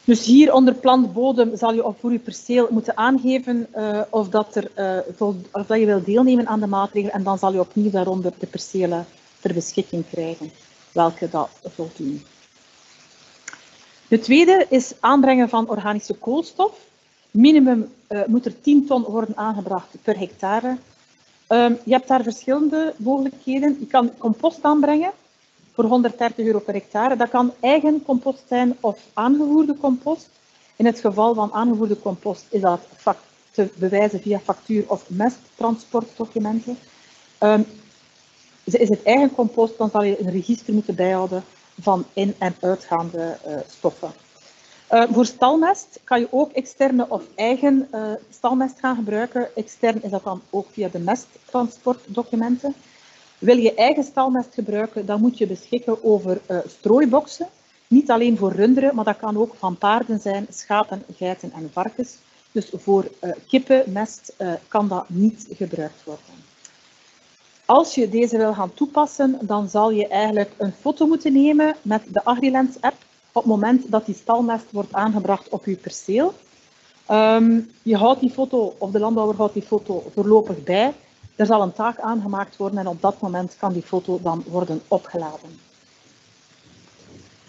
Dus hier onder plantbodem zal je op voor je perceel moeten aangeven uh, of, dat er, of dat je wil deelnemen aan de maatregelen en dan zal je opnieuw daaronder de percelen ter beschikking krijgen, welke dat voldoen. De tweede is aanbrengen van organische koolstof. Minimum uh, moet er 10 ton worden aangebracht per hectare. Um, je hebt daar verschillende mogelijkheden. Je kan compost aanbrengen voor 130 euro per hectare. Dat kan eigen compost zijn of aangevoerde compost. In het geval van aangevoerde compost is dat te bewijzen via factuur of mesttransportdocumenten. Um, is het eigen compost, dan zal je een register moeten bijhouden van in- en uitgaande uh, stoffen. Uh, voor stalmest kan je ook externe of eigen uh, stalmest gaan gebruiken. Extern is dat dan ook via de mesttransportdocumenten. Wil je eigen stalmest gebruiken, dan moet je beschikken over strooiboxen. Niet alleen voor runderen, maar dat kan ook van paarden zijn, schapen, geiten en varkens. Dus voor kippenmest kan dat niet gebruikt worden. Als je deze wil gaan toepassen, dan zal je eigenlijk een foto moeten nemen met de AgriLens-app op het moment dat die stalmest wordt aangebracht op je perceel. Um, je houdt die foto, of de landbouwer houdt die foto voorlopig bij er zal een taak aangemaakt worden en op dat moment kan die foto dan worden opgeladen.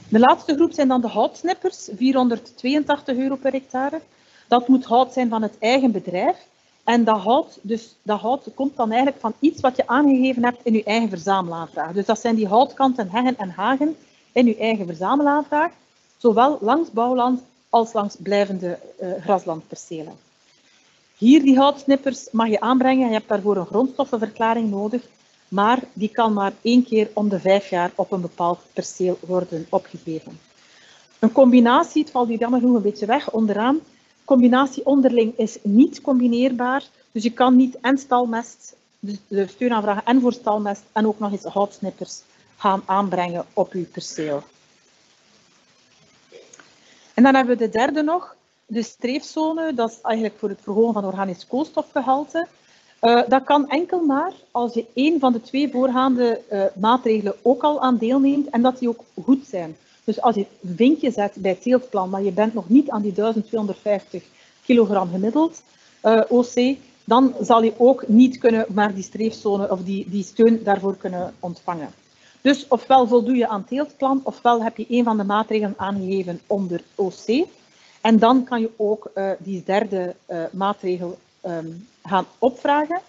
De laatste groep zijn dan de houtsnippers, 482 euro per hectare. Dat moet hout zijn van het eigen bedrijf. En dat hout, dus, dat hout komt dan eigenlijk van iets wat je aangegeven hebt in je eigen verzamelaanvraag. Dus dat zijn die houtkanten, heggen en hagen in je eigen verzamelaanvraag, zowel langs bouwland als langs blijvende uh, graslandpercelen. Hier die houtsnippers mag je aanbrengen. Je hebt daarvoor een grondstoffenverklaring nodig, maar die kan maar één keer om de vijf jaar op een bepaald perceel worden opgegeven. Een combinatie, het valt hier jammer genoeg een beetje weg onderaan, combinatie onderling is niet combineerbaar. Dus je kan niet en stalmest, dus de steunaanvragen en voor stalmest en ook nog eens houtsnippers gaan aanbrengen op uw perceel. En dan hebben we de derde nog, de streefzone, dat is eigenlijk voor het verhogen van organisch koolstofgehalte. Uh, dat kan enkel maar als je één van de twee voorgaande uh, maatregelen ook al aan deelneemt en dat die ook goed zijn. Dus als je een vinkje zet bij het teeltplan, maar je bent nog niet aan die 1250 kilogram gemiddeld uh, OC, dan zal je ook niet kunnen maar die streefzone of die, die steun daarvoor kunnen ontvangen. Dus ofwel voldoe je aan teeltplan, ofwel heb je een van de maatregelen aangegeven onder OC. En dan kan je ook uh, die derde uh, maatregel um, gaan opvragen.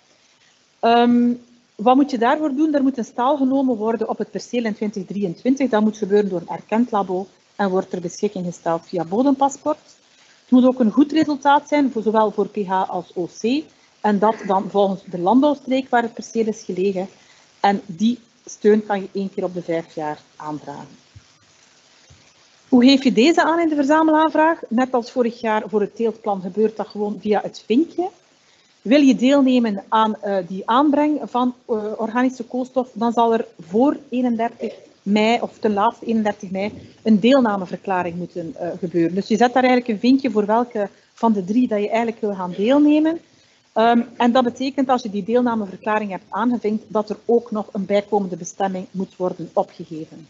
Um, wat moet je daarvoor doen? Er moet een staal genomen worden op het perceel in 2023. Dat moet gebeuren door een erkend labo en wordt ter beschikking gesteld via bodempaspoort. Het moet ook een goed resultaat zijn, voor, zowel voor pH als OC. En dat dan volgens de landbouwstreek waar het perceel is gelegen. En die steun kan je één keer op de vijf jaar aanvragen. Hoe geef je deze aan in de verzamelaanvraag? Net als vorig jaar voor het teeltplan gebeurt dat gewoon via het vinkje. Wil je deelnemen aan uh, die aanbreng van uh, organische koolstof, dan zal er voor 31 mei of ten laatste 31 mei een deelnameverklaring moeten uh, gebeuren. Dus je zet daar eigenlijk een vinkje voor welke van de drie dat je eigenlijk wil gaan deelnemen. Um, en dat betekent als je die deelnameverklaring hebt aangevinkt, dat er ook nog een bijkomende bestemming moet worden opgegeven.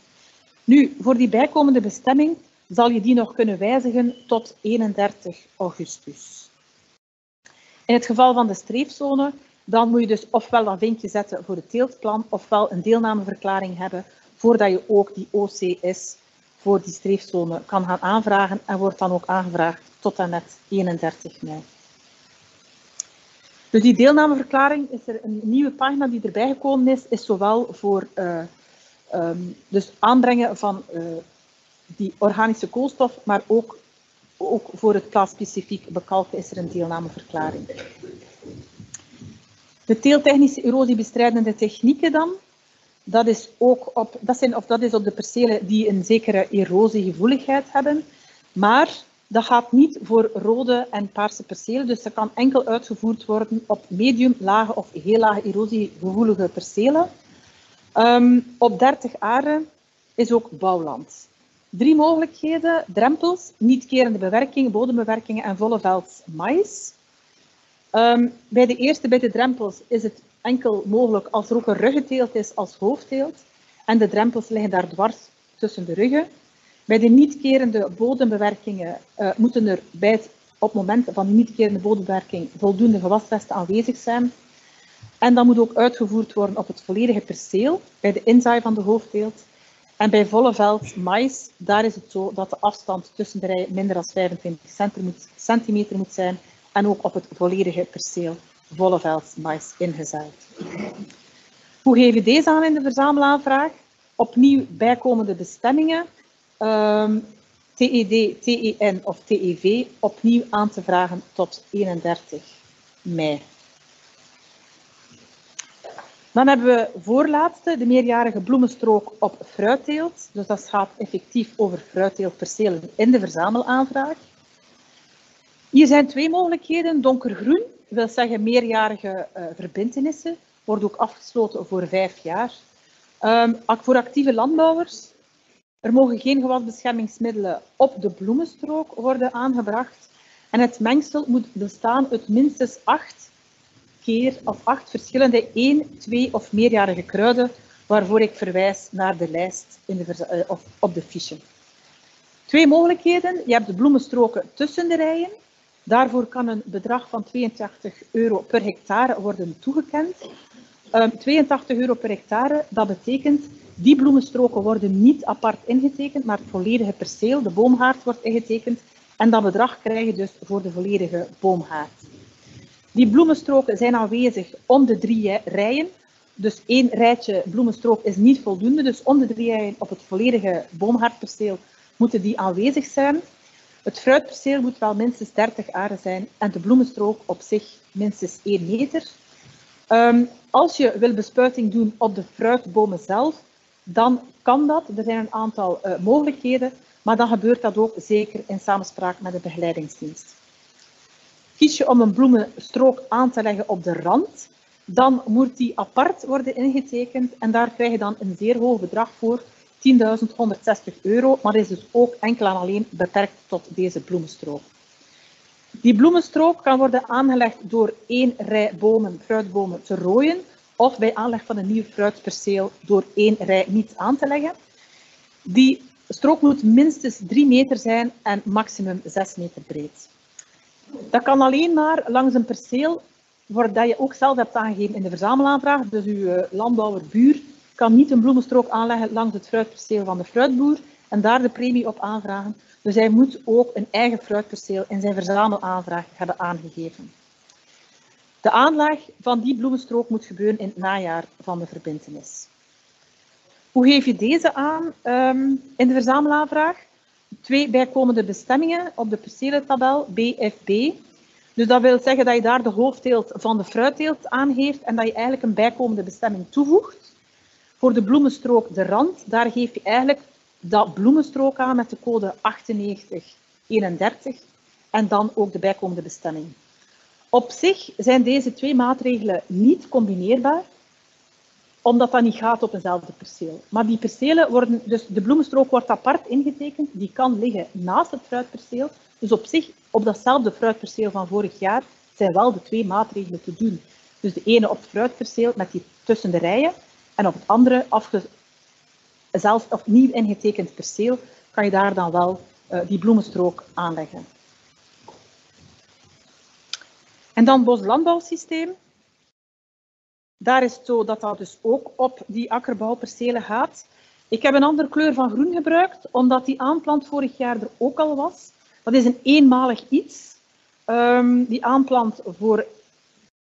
Nu, voor die bijkomende bestemming zal je die nog kunnen wijzigen tot 31 augustus. In het geval van de streefzone, dan moet je dus ofwel een vinkje zetten voor het teeltplan, ofwel een deelnameverklaring hebben voordat je ook die OCS voor die streefzone kan gaan aanvragen en wordt dan ook aangevraagd tot en met 31 mei. Dus die deelnameverklaring is er een nieuwe pagina die erbij gekomen is, is zowel voor uh, um, dus aanbrengen van uh, die organische koolstof, maar ook, ook voor het plaatsspecifiek bekalken is er een deelnameverklaring. De teeltechnische erosiebestrijdende technieken dan, dat is, ook op, dat, zijn, of dat is op de percelen die een zekere erosiegevoeligheid hebben, maar dat gaat niet voor rode en paarse percelen, dus dat kan enkel uitgevoerd worden op medium, lage of heel lage erosiegevoelige percelen. Um, op 30 aren is ook bouwland. Drie mogelijkheden, drempels, niet-kerende bewerking, bodembewerkingen en volle veld mais. Um, bij de eerste, bij de drempels, is het enkel mogelijk als er ook een ruggenteelt is als hoofdteelt. En de drempels liggen daar dwars tussen de ruggen. Bij de niet-kerende bodembewerkingen uh, moeten er bij het, op het moment van niet-kerende bodembewerking voldoende gewasresten aanwezig zijn. En dat moet ook uitgevoerd worden op het volledige perceel, bij de inzaai van de hoofdteelt. En bij volle veld mais, daar is het zo dat de afstand tussen de rijen minder dan 25 centimeter moet zijn en ook op het volledige perceel volle veld mais ingezaaid. Hoe je deze aan in de verzamelaanvraag? Opnieuw bijkomende bestemmingen, um, TED, TEN of TEV, opnieuw aan te vragen tot 31 mei. Dan hebben we voorlaatste de meerjarige bloemenstrook op fruitteelt. Dus dat gaat effectief over fruitteeltpercelen in de verzamelaanvraag. Hier zijn twee mogelijkheden. Donkergroen wil zeggen meerjarige uh, verbindenissen. Wordt ook afgesloten voor vijf jaar. Um, voor actieve landbouwers. Er mogen geen gewasbeschermingsmiddelen op de bloemenstrook worden aangebracht. En het mengsel moet bestaan uit minstens acht keer of acht verschillende één, twee of meerjarige kruiden, waarvoor ik verwijs naar de lijst in de, uh, of op de fiche. Twee mogelijkheden. Je hebt de bloemenstroken tussen de rijen. Daarvoor kan een bedrag van 82 euro per hectare worden toegekend. Um, 82 euro per hectare, dat betekent die bloemenstroken worden niet apart ingetekend, maar het volledige perceel, de boomhaard, wordt ingetekend. En dat bedrag krijg je dus voor de volledige boomhaard. Die bloemenstroken zijn aanwezig om de drie rijen. Dus één rijtje bloemenstrook is niet voldoende. Dus om de drie rijen op het volledige boomhaardperceel moeten die aanwezig zijn. Het fruitperceel moet wel minstens 30 aren zijn en de bloemenstrook op zich minstens 1 meter. Um, als je wil bespuiting doen op de fruitbomen zelf, dan kan dat. Er zijn een aantal uh, mogelijkheden, maar dan gebeurt dat ook zeker in samenspraak met de begeleidingsdienst. Kies je om een bloemenstrook aan te leggen op de rand, dan moet die apart worden ingetekend en daar krijg je dan een zeer hoog bedrag voor, 10.160 euro, maar is dus ook enkel en alleen beperkt tot deze bloemenstrook. Die bloemenstrook kan worden aangelegd door één rij bomen, fruitbomen te rooien of bij aanleg van een nieuw fruitperceel door één rij niet aan te leggen. Die strook moet minstens 3 meter zijn en maximum 6 meter breed. Dat kan alleen maar langs een perceel dat je ook zelf hebt aangegeven in de verzamelaanvraag. Dus uw eh, landbouwer, buur, kan niet een bloemenstrook aanleggen langs het fruitperceel van de fruitboer en daar de premie op aanvragen. Dus hij moet ook een eigen fruitperceel in zijn verzamelaanvraag hebben aangegeven. De aanleg van die bloemenstrook moet gebeuren in het najaar van de verbintenis. Hoe geef je deze aan um, in de verzamelaanvraag? Twee bijkomende bestemmingen op de percelentabel BFB. Dus dat wil zeggen dat je daar de hoofdteelt van de fruitteelt aangeeft en dat je eigenlijk een bijkomende bestemming toevoegt. Voor de bloemenstrook de rand, daar geef je eigenlijk dat bloemenstrook aan met de code 9831 en dan ook de bijkomende bestemming. Op zich zijn deze twee maatregelen niet combineerbaar, omdat dat niet gaat op eenzelfde perceel. Maar die percelen worden, dus de bloemenstrook wordt apart ingetekend, die kan liggen naast het fruitperceel. Dus op zich, op datzelfde fruitperceel van vorig jaar, zijn wel de twee maatregelen te doen. Dus de ene op het fruitperceel met die tussen de rijen, en op het andere, afge, zelfs opnieuw ingetekend perceel, kan je daar dan wel uh, die bloemenstrook aanleggen. En dan boslandbouwsysteem. Daar is het zo dat dat dus ook op die akkerbouwpercelen gaat. Ik heb een andere kleur van groen gebruikt, omdat die aanplant vorig jaar er ook al was. Dat is een eenmalig iets. Um, die aanplant voor,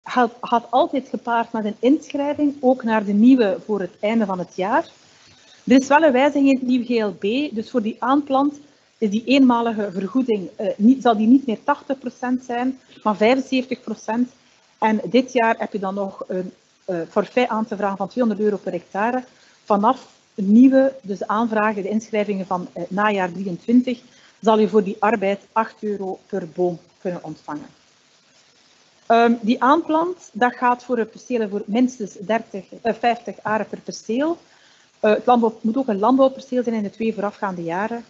gaat, altijd gepaard met een inschrijving, ook naar de nieuwe voor het einde van het jaar. Er is wel een wijziging in het nieuwe GLB, dus voor die aanplant is die eenmalige vergoeding, uh, niet, zal die niet meer 80% zijn, maar 75%. En dit jaar heb je dan nog een forfait aan te vragen van 200 euro per hectare. Vanaf nieuwe, dus aanvragen, de inschrijvingen van uh, najaar 23, zal je voor die arbeid 8 euro per boom kunnen ontvangen. Um, die aanplant, dat gaat voor percelen voor minstens 30, uh, 50 aren per perceel. Het landbouw, moet ook een landbouwperceel zijn in de twee voorafgaande jaren.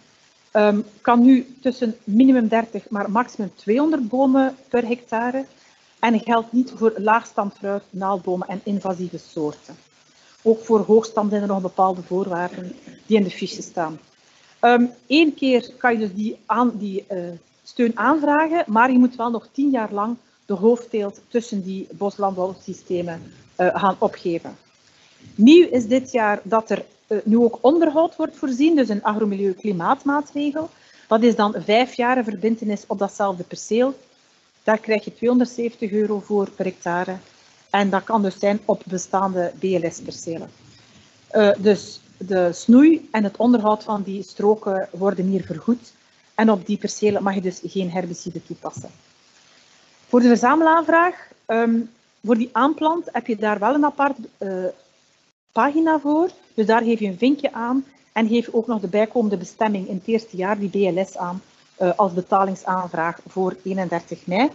Um, kan nu tussen minimum 30, maar maximum 200 bomen per hectare. En geldt niet voor laagstand fruit, naaldbomen en invasieve soorten. Ook voor hoogstand zijn er nog bepaalde voorwaarden die in de fiche staan. Eén keer kan je dus die, aan, die uh, steun aanvragen, maar je moet wel nog tien jaar lang de hoofdteelt tussen die boslandbouwsystemen uh, gaan opgeven. Nieuw is dit jaar dat er uh, nu ook onderhoud wordt voorzien, dus een agromilieu-klimaatmaatregel. Dat is dan vijf jaar verbindenis op datzelfde perceel. Daar krijg je 270 euro voor per hectare. En dat kan dus zijn op bestaande BLS-percelen. Uh, dus de snoei en het onderhoud van die stroken worden hier vergoed. En op die percelen mag je dus geen herbicide toepassen. Voor de verzamelaanvraag, um, voor die aanplant, heb je daar wel een apart uh, pagina voor. Dus daar geef je een vinkje aan en geef ook nog de bijkomende bestemming in het eerste jaar, die BLS, aan als betalingsaanvraag voor 31 mei.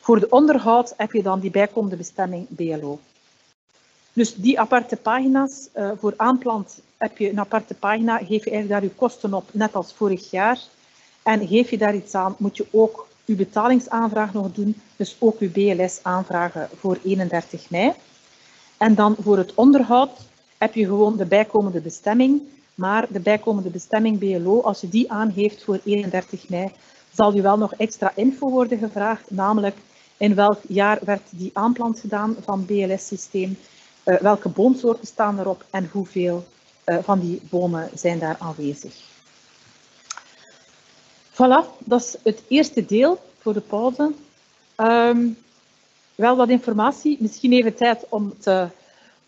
Voor de onderhoud heb je dan die bijkomende bestemming BLO. Dus die aparte pagina's, uh, voor aanplant heb je een aparte pagina, geef je eigenlijk daar je kosten op, net als vorig jaar. En geef je daar iets aan, moet je ook je betalingsaanvraag nog doen, dus ook je BLS aanvragen voor 31 mei. En dan voor het onderhoud heb je gewoon de bijkomende bestemming, maar de bijkomende bestemming BLO, als je die aangeeft voor 31 mei, zal je wel nog extra info worden gevraagd, namelijk in welk jaar werd die aanplant gedaan van BLS-systeem, uh, welke boomsoorten staan erop en hoeveel uh, van die bomen zijn daar aanwezig. Voilà, dat is het eerste deel voor de pauze. Um, wel wat informatie, misschien even tijd om te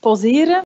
pauzeren.